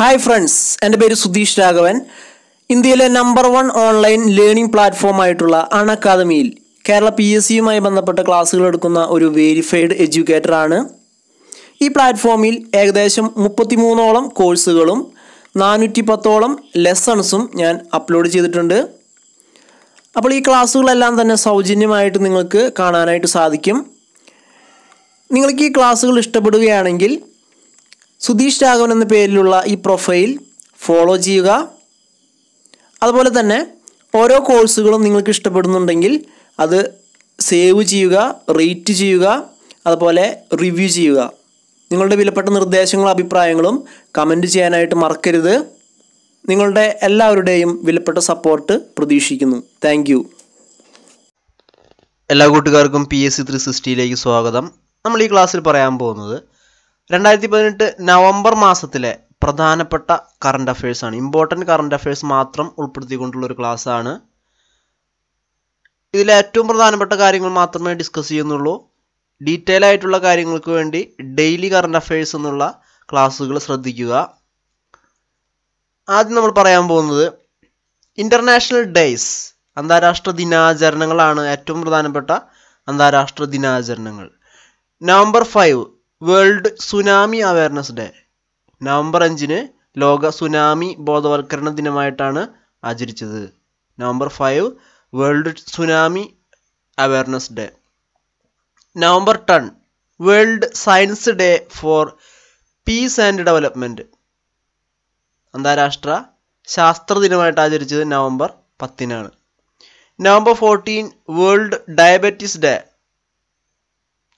Hi friends എന്റെ പേര് സുധീഷ് രാഘവൻ. ഇന്ത്യയിലെ നമ്പർ വൺ ഓൺലൈൻ ലേണിംഗ് പ്ലാറ്റ്ഫോമായിട്ടുള്ള അൺ അക്കാദമിയിൽ കേരള പി എസ് സിയുമായി ബന്ധപ്പെട്ട ക്ലാസ്സുകൾ എടുക്കുന്ന ഒരു വെരിഫൈഡ് എഡ്യൂക്കേറ്റർ ആണ്. ഈ പ്ലാറ്റ്ഫോമിൽ ഏകദേശം മുപ്പത്തിമൂന്നോളം കോഴ്സുകളും നാനൂറ്റി പത്തോളം ലെസൺസും ഞാൻ അപ്ലോഡ് ചെയ്തിട്ടുണ്ട്. അപ്പോൾ ഈ ക്ലാസ്സുകളെല്ലാം തന്നെ സൗജന്യമായിട്ട് നിങ്ങൾക്ക് കാണാനായിട്ട് സാധിക്കും. നിങ്ങൾക്ക് ഈ ക്ലാസ്സുകൾ ഇഷ്ടപ്പെടുകയാണെങ്കിൽ സുധീഷ് രാഘവൻ എന്ന പേരിലുള്ള ഈ പ്രൊഫൈൽ ഫോളോ ചെയ്യുക. അതുപോലെ തന്നെ ഓരോ കോഴ്സുകളും നിങ്ങൾക്ക് ഇഷ്ടപ്പെടുന്നുണ്ടെങ്കിൽ അത് സേവ് ചെയ്യുക റേറ്റ് ചെയ്യുക അതുപോലെ റിവ്യൂ ചെയ്യുക. നിങ്ങളുടെ വിലപ്പെട്ട നിർദ്ദേശങ്ങളും അഭിപ്രായങ്ങളും കമന്റ് ചെയ്യാനായിട്ട് മറക്കരുത്. നിങ്ങളുടെ എല്ലാവരുടെയും വിലപ്പെട്ട സപ്പോർട്ട് പ്രതീക്ഷിക്കുന്നു. താങ്ക് എല്ലാ കൂട്ടുകാർക്കും പി എസ് സി ത്രീ സിക്സ്റ്റിയിലേക്ക് സ്വാഗതം. നമ്മൾ ഈ ക്ലാസ്സിൽ പറയാൻ പോകുന്നത് രണ്ടായിരത്തി പതിനെട്ട് നവംബർ മാസത്തിലെ പ്രധാനപ്പെട്ട കറണ്ട് അഫയേഴ്സ് ആണ്. ഇമ്പോർട്ടന്റ് കറണ്ട് അഫയേഴ്സ് മാത്രം ഉൾപ്പെടുത്തിക്കൊണ്ടുള്ള ഒരു ക്ലാസ് ആണ്. ഇതിൽ ഏറ്റവും പ്രധാനപ്പെട്ട കാര്യങ്ങൾ മാത്രമേ ഡിസ്കസ് ചെയ്യുന്നുള്ളൂ. ഡീറ്റെയിൽ ആയിട്ടുള്ള കാര്യങ്ങൾക്ക് വേണ്ടി ഡെയിലി കറണ്ട് അഫയേഴ്സ് എന്നുള്ള ക്ലാസ്സുകൾ ശ്രദ്ധിക്കുക. ആദ്യം നമ്മൾ പറയാൻ പോകുന്നത് ഇന്റർനാഷണൽ ഡേയ്സ് അന്താരാഷ്ട്ര ദിനാചരണങ്ങളാണ് ഏറ്റവും പ്രധാനപ്പെട്ട അന്താരാഷ്ട്ര ദിനാചരണങ്ങൾ. November five world tsunami awareness day November അഞ്ചിന് ലോക സുനാമി ബോധവൽക്കരണ ദിനമായിട്ടാണ് ആചരിച്ചത്. November five world tsunami awareness day November ten world science day for peace and development അന്താരാഷ്ട്ര ശാസ്ത്ര ദിനമായിട്ട് ആചരിച്ചത് നവംബർ പത്തിനാണ്. November fourteen world diabetes day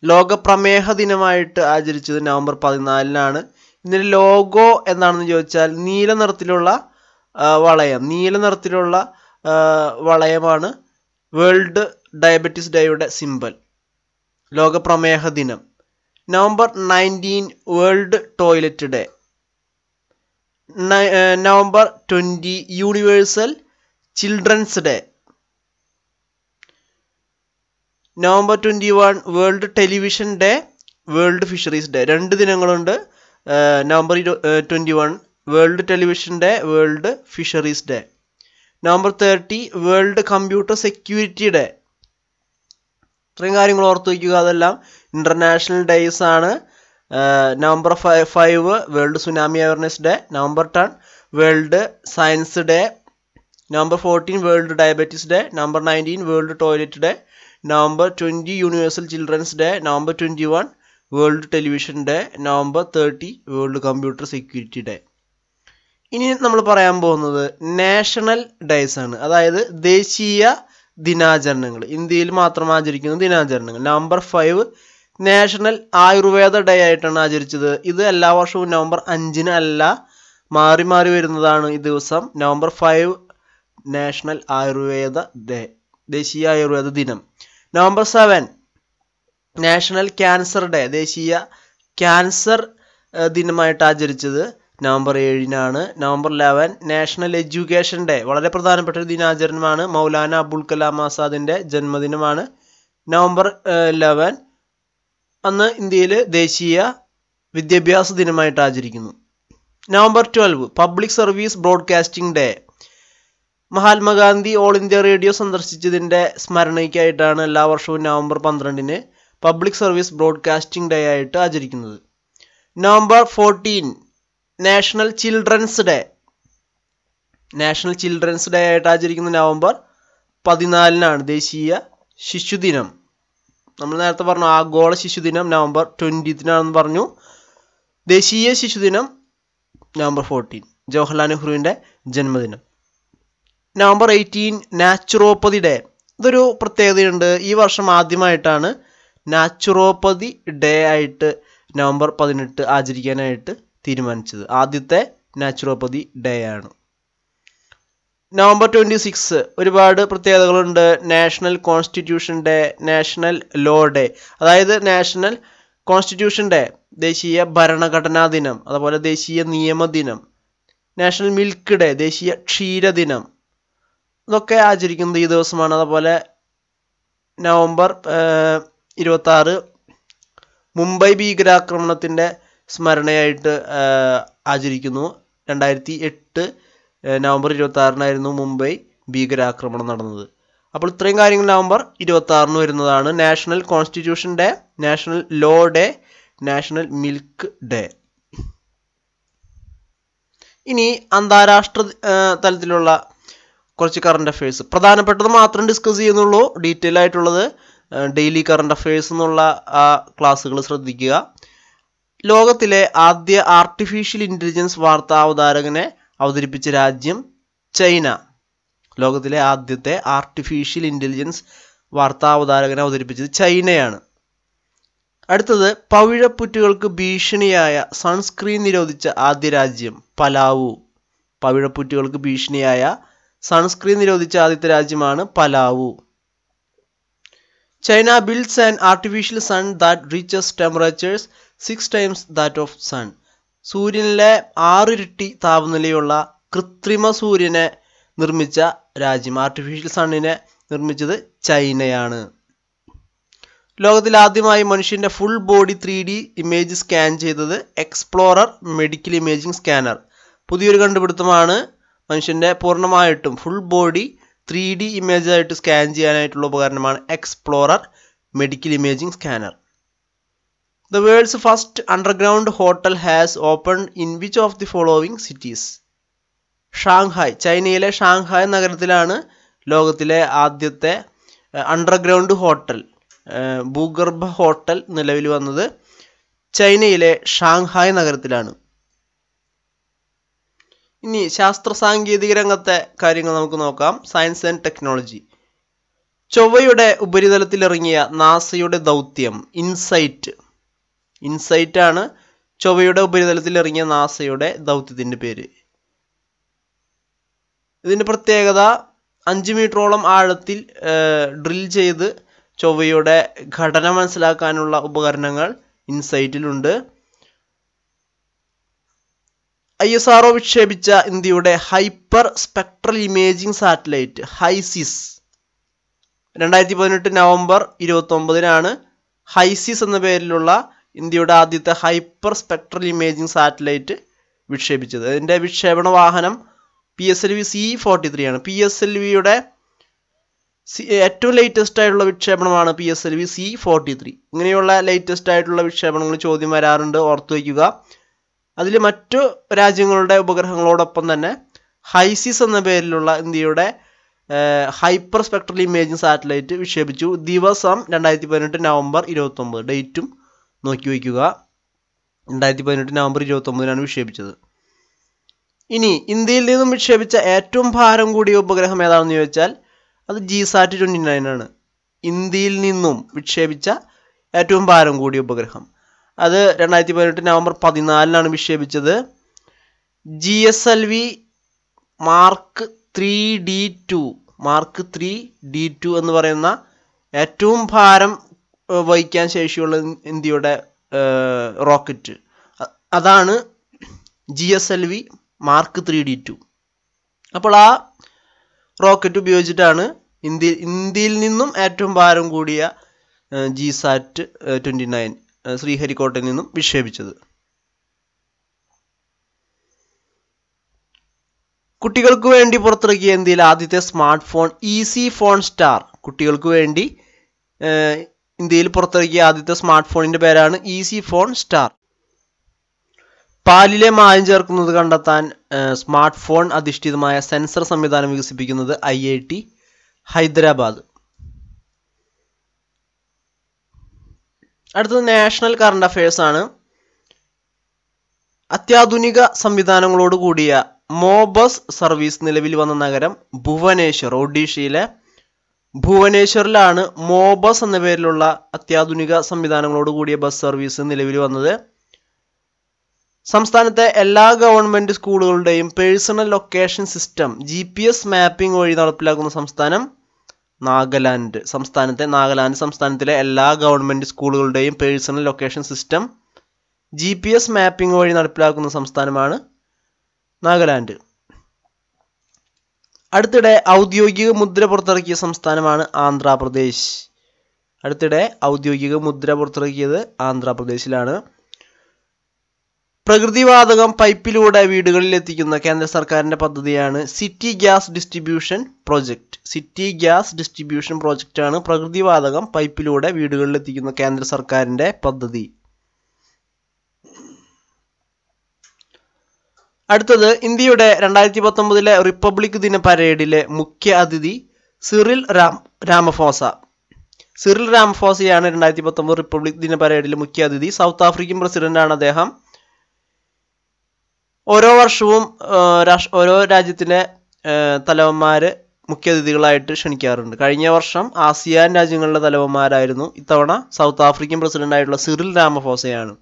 ലോക പ്രമേഹ ദിനമായിട്ട് ആചരിച്ചത് നവംബർ പതിനാലിനാണ്. ഇതിന്റെ ലോഗോ എന്താണെന്ന് ചോദിച്ചാൽ നീല നിറത്തിലുള്ള വളയം. നീല നിറത്തിലുള്ള വളയമാണ് വേൾഡ് ഡയബറ്റിസ് ഡേയുടെ സിമ്പൽ. ലോക പ്രമേഹ ദിനം November nineteen world toilet day. November twenty universal children's day. November twenty one world television day world fisheries day. രണ്ട് ദിനങ്ങളുണ്ട്. നവംബർ ഇരു twenty one world television day world fisheries day. November thirty world computer security day. ഇത്രയും കാര്യങ്ങൾ ഓർത്ത് വയ്ക്കുക. അതെല്ലാം international days ആണ്. November five world tsunami awareness day. November ten world science day. November fourteen world diabetes day. November nineteen world toilet day. November twenty universal children's day November twenty one world television day November thirty world computer security day ഇനി നമ്മൾ പറയാൻ പോകുന്നത് national days ആണ്. അതായത് ദേശീയ ദിനാചരണങ്ങൾ. ഇന്ത്യയിൽ മാത്രം ആചരിക്കുന്ന ദിനാചരണങ്ങൾ. November five national Ayurveda day ആയിട്ടാണ് ആചരിച്ചത്. ഇത് എല്ലാ വർഷവും നവംബർ അഞ്ചിന് അല്ല മാറി മാറി വരുന്നതാണ് ഈ ദിവസം. November five national Ayurveda day ദേശീയ ആയുർവേദ ദിനം. November seven national cancer day ദേശീയ ക്യാൻസർ ദിനമായിട്ട് ആചരിച്ചത് നവംബർ ഏഴിനാണ്. November eleven national education day വളരെ പ്രധാനപ്പെട്ട ഒരു ദിനാചരണമാണ്. മൗലാന അബുൽ കലാം ആസാദിന്റെ ജന്മദിനമാണ്. നവംബർ ലെവൻ അന്ന് ഇന്ത്യയിൽ ദേശീയ വിദ്യാഭ്യാസ ദിനമായിട്ട് ആചരിക്കുന്നു. November twelve public service broadcasting day Mahatma Gandhi all India radio സന്ദർശിച്ചതിന്റെ സ്മരണയ്ക്കായിട്ടാണ് എല്ലാ വർഷവും നവംബർ പന്ത്രണ്ടിന് പബ്ലിക് സർവീസ് ബ്രോഡ്കാസ്റ്റിംഗ് ഡേ ആയിട്ട് ആചരിക്കുന്നത്. November fourteen national children's day national children's day ആയിട്ട് ആചരിക്കുന്ന നവംബർ പതിനാലിനാണ് ദേശീയ ശിശുദിനം. നമ്മൾ നേരത്തെ പറഞ്ഞു ആഗോള ശിശുദിനം നവംബർ ട്വന്റീത്തിനാണെന്ന് പറഞ്ഞു. ദേശീയ ശിശുദിനം നവംബർ ഫോർട്ടീൻ ജവഹർലാൽ നെഹ്റുവിന്റെ ജന്മദിനം. November eighteen naturopathy day. ഇതൊരു പ്രത്യേകതയുണ്ട്. ഈ വർഷം ആദ്യമായിട്ടാണ് നാച്ചുറോപ്പതി ഡേ ആയിട്ട് നവംബർ പതിനെട്ട് ആചരിക്കാനായിട്ട് തീരുമാനിച്ചത്. ആദ്യത്തെ നാച്ചുറോപ്പതി ഡേ ആണ്. നവംബർ ട്വന്റി സിക്സ് ഒരുപാട് പ്രത്യേകതകളുണ്ട്. National constitution day national law day. അതായത് നാഷണൽ കോൺസ്റ്റിറ്റ്യൂഷൻ ഡേ ദേശീയ ഭരണഘടനാ ദിനം അതുപോലെ ദേശീയ നിയമ ദിനം നാഷണൽ മിൽക്ക് ഡേ ദേശീയ ക്ഷീര ദിനം ഇതൊക്കെ ആചരിക്കുന്നത് ഈ ദിവസമാണ്. അതുപോലെ നവംബർ ഇരുപത്തി ആറ് മുംബൈ ഭീകരാക്രമണത്തിന്റെ സ്മരണയായിട്ട് ആചരിക്കുന്നു. രണ്ടായിരത്തി എട്ട് നവംബർ ഇരുപത്തി ആറിനായിരുന്നു മുംബൈ ഭീകരാക്രമണം നടന്നത്. അപ്പോൾ ഇത്രയും കാര്യങ്ങൾ നവംബർ ഇരുപത്തി ആറിന് വരുന്നതാണ്. National constitution day national law day national milk day. ഇനി അന്താരാഷ്ട്ര തലത്തിലുള്ള കുറച്ച് കറണ്ട് അഫയേഴ്സ് പ്രധാനപ്പെട്ടത് മാത്രം ഡിസ്കസ് ചെയ്യുന്നുള്ളൂ. ഡീറ്റെയിൽ ആയിട്ടുള്ളത് ഡെയിലി കറണ്ട് അഫയേഴ്സ് എന്നുള്ള ആ ക്ലാസ്സുകൾ ശ്രദ്ധിക്കുക. ലോകത്തിലെ ആദ്യ ആർട്ടിഫിഷ്യൽ ഇന്റലിജൻസ് വാർത്താ അവതാരകനെ അവതരിപ്പിച്ച രാജ്യം ചൈന. ലോകത്തിലെ ആദ്യത്തെ ആർട്ടിഫിഷ്യൽ ഇന്റലിജൻസ് വാർത്താ അവതാരകനെ അവതരിപ്പിച്ചത് ചൈനയാണ്. അടുത്തത് പവിഴപ്പുറ്റുകൾക്ക് ഭീഷണിയായ സൺസ്ക്രീൻ നിരോധിച്ച ആദ്യ രാജ്യം പലാവു. പവിഴപ്പുറ്റുകൾക്ക് ഭീഷണിയായ സൺസ്ക്രീൻ നിരോധിച്ച ആദ്യത്തെ രാജ്യമാണ് Palau. China builds an artificial sun that reaches temperatures six times that of sun സൂര്യനിലെ ആറിരട്ടി താപനിലയുള്ള കൃത്രിമ സൂര്യനെ നിർമ്മിച്ച രാജ്യം. ആർട്ടിഫിഷ്യൽ സണ്ണിനെ നിർമ്മിച്ചത് ചൈനയാണ്. ലോകത്തിൽ ആദ്യമായി മനുഷ്യന്റെ full body three D image scan ചെയ്തത് എക്സ്പ്ലോറർ മെഡിക്കൽ ഇമേജിംഗ് സ്കാനർ പുതിയൊരു കണ്ടുപിടുത്തമാണ് മനുഷ്യന്റെ പൂർണമായിട്ടും full body three D image ആയിട്ട് സ്കാൻ ചെയ്യാനായിട്ടുള്ള ഉപകരണമാണ് explorer medical imaging scanner the world's first underground hotel has open in which of the following cities Shanghai ചൈനയിലെ Shanghai നഗരത്തിലാണ് ലോകത്തിലെ ആദ്യത്തെ അണ്ടർഗ്രൗണ്ട് ഹോട്ടൽ ഭൂഗർഭ ഹോട്ടൽ നിലവിൽ വന്നത്. ചൈനയിലെ ഷാങ്ഹായ് നഗരത്തിലാണ്. ഇനി ശാസ്ത്ര സാങ്കേതിക രംഗത്തെ കാര്യങ്ങൾ നമുക്ക് നോക്കാം. സയൻസ് ആൻഡ് ടെക്നോളജി ചൊവ്വയുടെ ഉപരിതലത്തിൽ ഇറങ്ങിയ നാസയുടെ ദൗത്യം ഇൻസൈറ്റ് ഇൻസൈറ്റ് ആണ് ചൊവ്വയുടെ ഉപരിതലത്തിൽ ഇറങ്ങിയ നാസയുടെ ദൗത്യത്തിന്റെ പേര്. ഇതിന്റെ പ്രത്യേകത അഞ്ച് മീറ്ററോളം ആഴത്തിൽ ഡ്രിൽ ചെയ്ത് ചൊവ്വയുടെ ഘടന മനസ്സിലാക്കാനുള്ള ഉപകരണങ്ങൾ ഇൻസൈറ്റിലുണ്ട് ഐ എസ് ആർ വിക്ഷേപിച്ച ഇന്ത്യയുടെ hyper spectral imaging satellite HysIS. രണ്ടായിരത്തി പതിനെട്ട് നവംബർ ഇരുപത്തി ഒമ്പതിനാണ് ഹൈസിസ് എന്ന പേരിലുള്ള ഇന്ത്യയുടെ ആദ്യത്തെ ഹൈപ്പർ സ്പെക്ട്രൽ ഇമേജിംഗ് സാറ്റലൈറ്റ് വിക്ഷേപിച്ചത്. അതിന്റെ വിക്ഷേപണ വാഹനം P S L V C forty three ആണ്. പി എസ് എൽ വിയുടെ ഏറ്റവും ലേറ്റസ്റ്റ് ആയിട്ടുള്ള വിക്ഷേപണമാണ് P S L V C forty three ഇങ്ങനെയുള്ള ലേറ്റസ്റ്റ് ആയിട്ടുള്ള വിക്ഷേപണങ്ങൾ ചോദ്യം വരാറുണ്ട്. ഓർത്തു വയ്ക്കുക. അതിൽ മറ്റു രാജ്യങ്ങളുടെ ഉപഗ്രഹങ്ങളോടൊപ്പം തന്നെ ഹൈസിസ് എന്ന പേരിലുള്ള ഇന്ത്യയുടെ ഹൈപ്പർ സ്പെക്ട്രൽ ഇമേജിംഗ് സാറ്റലൈറ്റ് വിക്ഷേപിച്ചു. ദിവസം രണ്ടായിരത്തി പതിനെട്ട് നവംബർ ഇരുപത്തൊമ്പത് ഡേറ്റും നോക്കി വയ്ക്കുക. രണ്ടായിരത്തി പതിനെട്ട് നവംബർ ഇരുപത്തൊമ്പതിനാണ് വിക്ഷേപിച്ചത്. ഇനി ഇന്ത്യയിൽ നിന്നും വിക്ഷേപിച്ച ഏറ്റവും ഭാരം കൂടിയ ഉപഗ്രഹം ഏതാണെന്ന് ചോദിച്ചാൽ അത് ജി സാറ്റ് ട്വന്റി നയൻ ആണ്. ഇന്ത്യയിൽ നിന്നും വിക്ഷേപിച്ച ഏറ്റവും ഭാരം കൂടിയ ഉപഗ്രഹം. അത് രണ്ടായിരത്തി പതിനെട്ട് നവംബർ പതിനാലിനാണ് വിക്ഷേപിച്ചത്. G S L V mark three D two mark three D two എന്ന് പറയുന്ന ഏറ്റവും ഭാരം വഹിക്കാൻ ശേഷിയുള്ള ഇന്ത്യയുടെ റോക്കറ്റ്. അതാണ് G S L V mark three D two. അപ്പോൾ ആ റോക്കറ്റ് ഉപയോഗിച്ചിട്ടാണ് ഇന്ത്യ ഇന്ത്യയിൽ നിന്നും ഏറ്റവും ഭാരം കൂടിയ ജി സാറ്റ് ട്വന്റി നയൻ. ശ്രീഹരിക്കോട്ടയിൽ നിന്നും വിക്ഷേപിച്ചത്. കുട്ടികൾക്ക് വേണ്ടി പുറത്തിറക്കിയ ഇന്ത്യയിലെ ആദ്യത്തെ smart phone easy phone star. കുട്ടികൾക്ക് വേണ്ടി ഇന്ത്യയിൽ പുറത്തിറക്കിയ ആദ്യത്തെ സ്മാർട്ട് ഫോണിന്റെ പേരാണ് ഈസി ഫോൺ സ്റ്റാർ. പാലിലെ മായം ചേർക്കുന്നത് കണ്ടെത്താൻ സ്മാർട്ട് ഫോൺ അധിഷ്ഠിതമായ സെൻസർ സംവിധാനം വികസിപ്പിക്കുന്നത് ഐ ഐ ടി ഹൈദരാബാദ്. അടുത്തത് നാഷണൽ കറണ്ട് അഫയേഴ്സ് ആണ്. അത്യാധുനിക സംവിധാനങ്ങളോട് കൂടിയ മോബസ് സർവീസ് നിലവിൽ വന്ന നഗരം ഭുവനേശ്വർ ഒഡീഷയിലെ ഭുവനേശ്വറിലാണ് മോബസ് എന്ന പേരിലുള്ള അത്യാധുനിക സംവിധാനങ്ങളോട് കൂടിയ ബസ് സർവീസ് നിലവിൽ വന്നത്. സംസ്ഥാനത്തെ എല്ലാ government സ്കൂളുകളുടെയും personal location system G P S mapping വഴി നടപ്പിലാക്കുന്ന സംസ്ഥാനം. നാഗാലാൻഡ് സംസ്ഥാനത്തെ നാഗാലാൻഡ് സംസ്ഥാനത്തിലെ എല്ലാ government സ്കൂളുകളുടെയും personal location system G P S mapping വഴി നടപ്പിലാക്കുന്ന സംസ്ഥാനമാണ് നാഗാലാൻഡ്. അടുത്തിടെ ഔദ്യോഗിക മുദ്ര പുറത്തിറക്കിയ സംസ്ഥാനമാണ് ആന്ധ്രാപ്രദേശ്. അടുത്തിടെ ഔദ്യോഗിക മുദ്ര പുറത്തിറക്കിയത് ആന്ധ്രാപ്രദേശിലാണ്. പ്രകൃതിവാതകം പൈപ്പിലൂടെ വീടുകളിൽ എത്തിക്കുന്ന കേന്ദ്ര സർക്കാരിന്റെ പദ്ധതിയാണ് city gas distribution project. City gas distribution project ആണ് പ്രകൃതിവാതകം പൈപ്പിലൂടെ വീടുകളിൽ എത്തിക്കുന്ന കേന്ദ്ര സർക്കാരിന്റെ പദ്ധതി. അടുത്തത് ഇന്ത്യയുടെ രണ്ടായിരത്തി പത്തൊമ്പതിലെ റിപ്പബ്ലിക് ദിന പരേഡിലെ മുഖ്യ അതിഥി സിറിൽ രാം രാമഫോസ. സിറിൽ രാമഫോസയാണ് രണ്ടായിരത്തി പത്തൊമ്പത് റിപ്പബ്ലിക് ദിന പരേഡിലെ മുഖ്യ അതിഥി. സൗത്ത് ആഫ്രിക്കൻ പ്രസിഡന്റാണ് അദ്ദേഹം. ഓരോ വർഷവും ഓരോ രാജ്യത്തിലെ തലവന്മാർ മുഖ്യ അതിഥികളായിട്ട് ക്ഷണിക്കാറുണ്ട്. കഴിഞ്ഞ വർഷം ആസിയാൻ രാജ്യങ്ങളുടെ തലവന്മാരായിരുന്നു. ഇത്തവണ സൗത്ത് ആഫ്രിക്കൻ പ്രസിഡന്റായിട്ടുള്ള സിറിൽ രാമഫോസയാണ്.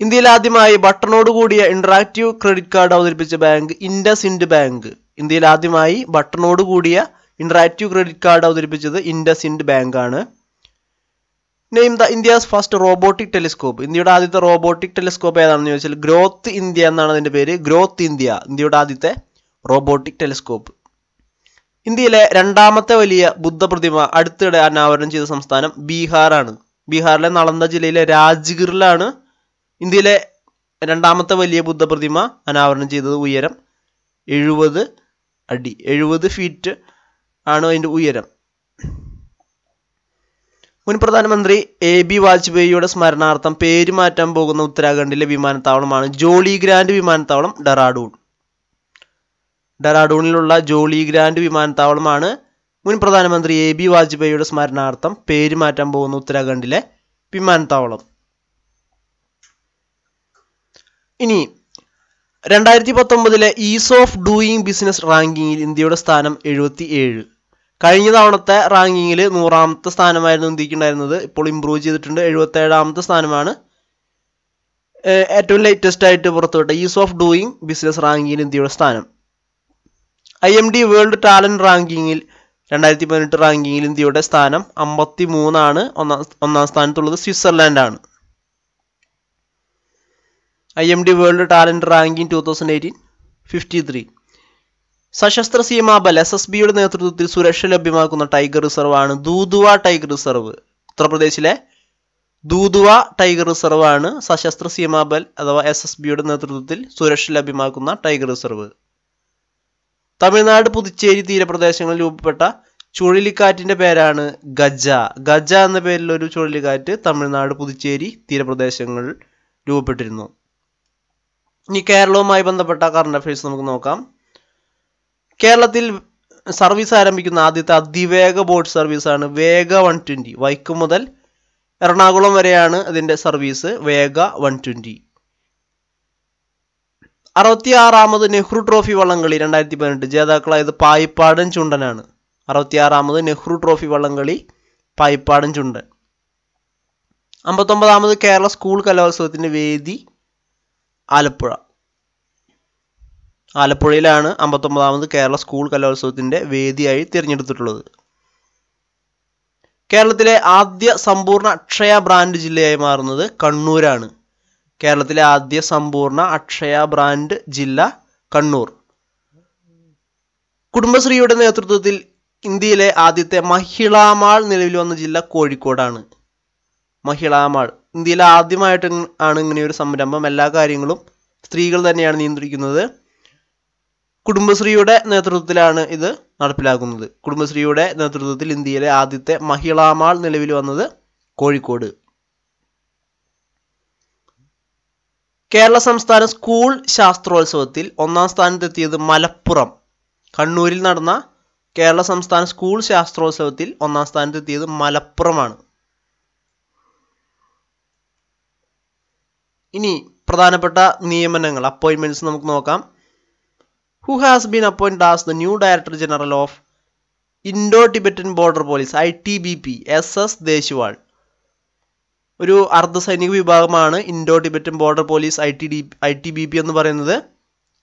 ഇന്ത്യയിൽ ആദ്യമായി ബട്ടണോട് കൂടിയ ഇന്ററാക്റ്റീവ് ക്രെഡിറ്റ് കാർഡ് അവതരിപ്പിച്ച ബാങ്ക് ഇൻഡസ് ഇൻഡ് ബാങ്ക്. ഇന്ത്യയിൽ ആദ്യമായി ബട്ടണോട് കൂടിയ ഇന്ററാക്റ്റീവ് ക്രെഡിറ്റ് കാർഡ് അവതരിപ്പിച്ചത് ഇൻഡസ് ഇൻഡ് ബാങ്ക് ആണ് name the India's first robotic telescope ഇന്ത്യയുടെ ആദ്യത്തെ റോബോട്ടിക് ടെലിസ്കോപ്പ് ഏതാണെന്ന് ചോദിച്ചാൽ ഗ്രോത്ത് ഇന്ത്യ എന്നാണ് അതിന്റെ പേര്. ഗ്രോത്ത് ഇന്ത്യ ഇന്ത്യയുടെ ആദ്യത്തെ റോബോട്ടിക് ടെലിസ്കോപ്പ് ഇന്ത്യയിലെ രണ്ടാമത്തെ വലിയ ബുദ്ധപ്രതിമ അടുത്തിടെ അനാവരണം ചെയ്ത സംസ്ഥാനം ബീഹാറാണ്. ബീഹാറിലെ നളന്ദ ജില്ലയിലെ രാജ്ഗിറിലാണ് ഇന്ത്യയിലെ രണ്ടാമത്തെ വലിയ ബുദ്ധപ്രതിമ അനാവരണം ചെയ്തത്. ഉയരം എഴുപത് അടി. എഴുപത് ഫീറ്റ് ആണ് അതിന്റെ ഉയരം. മുൻ പ്രധാനമന്ത്രി എ ബി വാജ്പേയിയുടെ സ്മരണാർത്ഥം പേര് മാറ്റാൻ പോകുന്ന ഉത്തരാഖണ്ഡിലെ വിമാനത്താവളമാണ് ജോളി ഗ്രാൻഡ് വിമാനത്താവളം ഡെറാഡൂൺ. ഡെറാഡൂണിലുള്ള ജോളി ഗ്രാൻഡ് വിമാനത്താവളമാണ് മുൻ പ്രധാനമന്ത്രി എ ബി വാജ്പേയിയുടെ സ്മരണാർത്ഥം പേര് മാറ്റാൻ പോകുന്ന ഉത്തരാഖണ്ഡിലെ വിമാനത്താവളം. ഇനി രണ്ടായിരത്തി പത്തൊമ്പതിലെ ഈസ് ഓഫ് ഡൂയിങ് ബിസിനസ് റാങ്കിങ്ങിൽ ഇന്ത്യയുടെ സ്ഥാനം എഴുപത്തി ഏഴ് കഴിഞ്ഞ തവണത്തെ റാങ്കിങ്ങിൽ നൂറാമത്തെ സ്ഥാനമായിരുന്നു ഇന്ത്യയ്ക്ക് ഉണ്ടായിരുന്നത് ഇപ്പോൾ ഇമ്പ്രൂവ് ചെയ്തിട്ടുണ്ട്. എഴുപത്തി ഏഴാമത്തെ സ്ഥാനമാണ് ഏറ്റവും ലേറ്റസ്റ്റ് ആയിട്ട് പുറത്തുവിട്ട ഈസ് ഓഫ് ഡൂയിങ് ബിസിനസ് റാങ്കിങ്ങിൽ ഇന്ത്യയുടെ സ്ഥാനം. I M D world talent റാങ്കിങ്ങിൽ രണ്ടായിരത്തി പതിനെട്ട് റാങ്കിങ്ങിൽ ഇന്ത്യയുടെ സ്ഥാനം അമ്പത്തി മൂന്നാണ് ഒന്നാം ഒന്നാം സ്ഥാനത്തുള്ളത് സ്വിറ്റ്സർലാൻഡാണ്. I M D world talent ranking two thousand eighteen fifty three Sashastra Seema Bal S S ബിയുടെ നേതൃത്വത്തിൽ സുരക്ഷ ലഭ്യമാക്കുന്ന ടൈഗർ റിസർവ് ആണ് ദൂതുവ ടൈഗർ റിസർവ്. ഉത്തർപ്രദേശിലെ ദൂതുവ ടൈഗർ റിസർവ് ആണ് സശസ്ത്ര സീമാബൽ അഥവാ എസ് എസ് ബിയുടെ നേതൃത്വത്തിൽ സുരക്ഷ ലഭ്യമാക്കുന്ന ടൈഗർ റിസർവ്. തമിഴ്നാട് പുതുച്ചേരി തീരപ്രദേശങ്ങളിൽ രൂപപ്പെട്ട ചുഴലിക്കാറ്റിന്റെ പേരാണ് ഗജ. ഗജ എന്ന പേരിലൊരു ചുഴലിക്കാറ്റ് തമിഴ്നാട് പുതുച്ചേരി തീരപ്രദേശങ്ങളിൽ രൂപപ്പെട്ടിരുന്നു. ഇനി കേരളവുമായി ബന്ധപ്പെട്ട കറണ്ട് അഫയേഴ്സ് നമുക്ക് നോക്കാം. കേരളത്തിൽ സർവീസ് ആരംഭിക്കുന്ന ആദ്യത്തെ അതിവേഗ ബോട്ട് സർവീസാണ് വേഗ വൺ ട്വന്റി വൈക്കം മുതൽ എറണാകുളം വരെയാണ് അതിന്റെ സർവീസ് വേഗ വൺ ട്വന്റി അറുപത്തിയാറാമത് നെഹ്റു ട്രോഫി വള്ളംകളി രണ്ടായിരത്തി പതിനെട്ട് ജേതാക്കളായത് പായിപ്പാടൻ ചുണ്ടനാണ്. അറുപത്തിയാറാമത് നെഹ്റു ട്രോഫി വള്ളംകളി പായിപ്പാടൻ ചുണ്ടൻ. അമ്പത്തൊമ്പതാമത് കേരള സ്കൂൾ കലോത്സവത്തിന്റെ വേദി ആലപ്പുഴ. ആലപ്പുഴയിലാണ് അമ്പത്തൊമ്പതാമത് കേരള സ്കൂൾ കലോത്സവത്തിന്റെ വേദിയായി തിരഞ്ഞെടുത്തിട്ടുള്ളത്. കേരളത്തിലെ ആദ്യ സമ്പൂർണ അക്ഷയ ബ്രാൻഡ് ജില്ലയായി മാറുന്നത് കണ്ണൂരാണ്. കേരളത്തിലെ ആദ്യ സമ്പൂർണ അക്ഷയ ബ്രാൻഡ് ജില്ല കണ്ണൂർ. കുടുംബശ്രീയുടെ നേതൃത്വത്തിൽ ഇന്ത്യയിലെ ആദ്യത്തെ മഹിളാമാൾ നിലവിൽ വന്ന ജില്ല കോഴിക്കോടാണ്. മഹിളാമാൾ ഇന്ത്യയിൽ ആദ്യമായിട്ട് ആണ് ഇങ്ങനെ ഒരു സംരംഭം. എല്ലാ കാര്യങ്ങളും സ്ത്രീകൾ തന്നെയാണ് നിയന്ത്രിക്കുന്നത്. കുടുംബശ്രീയുടെ നേതൃത്വത്തിലാണ് ഇത് നടപ്പിലാക്കുന്നത് കുടുംബശ്രീയുടെ നേതൃത്വത്തിൽ ഇന്ത്യയിലെ ആദ്യത്തെ മഹിളാമാൾ നിലവിൽ വന്നത് കോഴിക്കോട്. കേരള സംസ്ഥാന സ്കൂൾ ശാസ്ത്രോത്സവത്തിൽ ഒന്നാം സ്ഥാനത്തെത്തിയത് മലപ്പുറം. കണ്ണൂരിൽ നടന്ന കേരള സംസ്ഥാന സ്കൂൾ ശാസ്ത്രോത്സവത്തിൽ ഒന്നാം സ്ഥാനത്തെത്തിയത് മലപ്പുറമാണ്. ഇനി പ്രധാനപ്പെട്ട നിയമനങ്ങൾ അപ്പോയിൻമെന്റ്സ് നമുക്ക് നോക്കാം. Who has been appoint as the new director general of Indo Tibetan border police I T B P S S Deswal ഒരു അർദ്ധസൈനിക വിഭാഗമാണ് Indo Tibetan border police I T D I T B P എന്ന് പറയുന്നത്.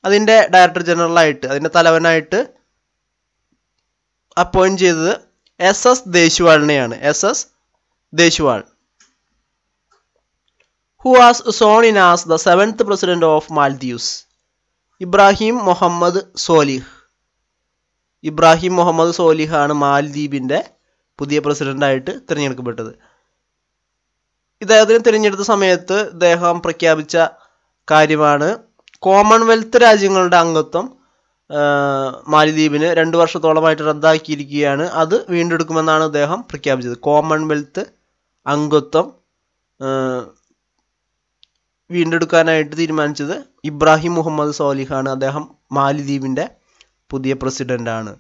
അതിന്റെ director ജനറലായിട്ട് അതിന്റെ തലവനായിട്ട് appoint ചെയ്തത് S S ദേശുവാളിനെയാണ് S S Deswal who as sworn in as the seventh president of Maldives Ibrahim Mohamed Solih. Ibrahim Mohamed Solih ആണ് മാൽദ്വീപിന്റെ പുതിയ പ്രസിഡന്റായിട്ട് തിരഞ്ഞെടുക്കപ്പെട്ടത്. ഇദ്ദേഹത്തിന് തിരഞ്ഞെടുത്ത സമയത്ത് ഇദ്ദേഹം പ്രഖ്യാപിച്ച കാര്യമാണ് കോമൺവെൽത്ത് രാജ്യങ്ങളുടെ അംഗത്വം മാലിദ്വീപിന് രണ്ട് വർഷത്തോളമായിട്ട് റദ്ദാക്കിയിരിക്കുകയാണ്. അത് വീണ്ടെടുക്കുമെന്നാണ് അദ്ദേഹം പ്രഖ്യാപിച്ചത്. കോമൺവെൽത്ത് അംഗത്വം വീണ്ടെടുക്കാനായിട്ട് തീരുമാനിച്ചത് ഇബ്രാഹിം മുഹമ്മദ് സോലിഹാണ്. അദ്ദേഹം മാലിദ്വീപിന്റെ പുതിയ പ്രസിഡന്റാണ്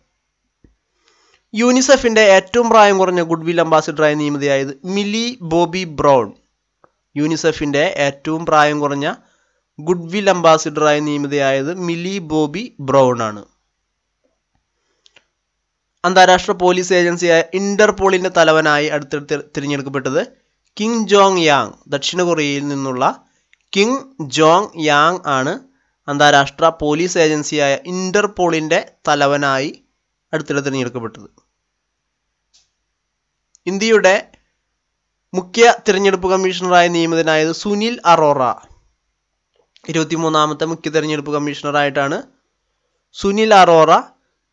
യൂണിസെഫിന്റെ ഏറ്റവും പ്രായം കുറഞ്ഞ ഗുഡ്വിൽ അംബാസിഡറായി നിയമിതയായത് മിലി ബോബി ബ്രൗൺ. യൂണിസെഫിന്റെ ഏറ്റവും പ്രായം കുറഞ്ഞ ഗുഡ്വിൽ അംബാസിഡറായി നിയമിതയായത് മിലി ബോബി ബ്രൗൺ ആണ് അന്താരാഷ്ട്ര പോലീസ് ഏജൻസിയായ ഇന്റർപോളിന്റെ തലവനായി അടുത്തിടെ തിരഞ്ഞെടുക്കപ്പെട്ടത് കിങ് ജോങ് യാങ് ദക്ഷിണ കൊറിയയിൽ നിന്നുള്ള കിങ് ജോങ് യാങ് ആണ് അന്താരാഷ്ട്ര പോലീസ് ഏജൻസിയായ ഇന്റർപോളിന്റെ തലവനായി അടുത്തിടെ തിരഞ്ഞെടുക്കപ്പെട്ടത് ഇന്ത്യയുടെ മുഖ്യ തിരഞ്ഞെടുപ്പ് കമ്മീഷണറായി നിയമിതനായത് സുനിൽ അറോറ. ഇരുപത്തിമൂന്നാമത്തെ മുഖ്യ തിരഞ്ഞെടുപ്പ് കമ്മീഷണറായിട്ടാണ് സുനിൽ അറോറ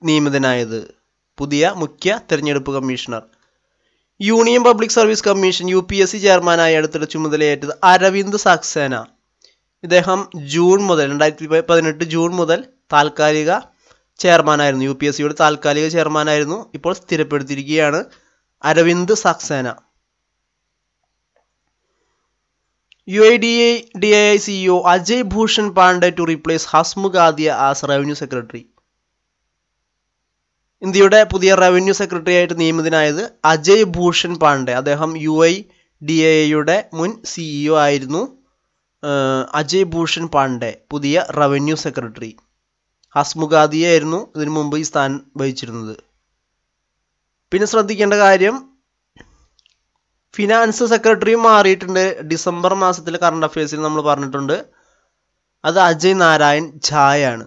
നിയമിതനായത്. പുതിയ മുഖ്യ തിരഞ്ഞെടുപ്പ് commissioner. Union public service commission U P S C ചെയർമാനായി അടുത്തിടെ ചുമതലയേറ്റത് അരവിന്ദ് സക്സേന. ഇദ്ദേഹം ജൂൺ മുതൽ രണ്ടായിരത്തി പതിനെട്ട് ജൂൺ മുതൽ താൽക്കാലിക ചെയർമാനായിരുന്നു. യു പി എസ് സിയുടെ താൽക്കാലിക ചെയർമാനായിരുന്നു. ഇപ്പോൾ സ്ഥിരപ്പെടുത്തിയിരിക്കുകയാണ് Arvind Saxena. U I D I D I CEO Ajay Bhushan Pandey to replace Hasmukh Adhia as revenue secretary. ഇന്ത്യയുടെ പുതിയ റവന്യൂ സെക്രട്ടറി ആയിട്ട് നിയമിതനായത് അജയ് ഭൂഷൺ പാണ്ഡെ. അദ്ദേഹം യു ഐ ഡി എയുടെ മുൻ സിഇഒ ആയിരുന്നു. അജയ് ഭൂഷൺ പാണ്ഡെ പുതിയ റവന്യൂ സെക്രട്ടറി. ഹസ്മുഖാദിയായിരുന്നു ഇതിനു മുമ്പ് ഈ സ്ഥാനം വഹിച്ചിരുന്നത്. പിന്നെ ശ്രദ്ധിക്കേണ്ട കാര്യം ഫിനാൻസ് സെക്രട്ടറിയും മാറിയിട്ടുണ്ട്. ഡിസംബർ മാസത്തിലെ കറണ്ട് അഫയേഴ്സിൽ നമ്മൾ പറഞ്ഞിട്ടുണ്ട്. അത് അജയ് നാരായൺ ഝായാണ്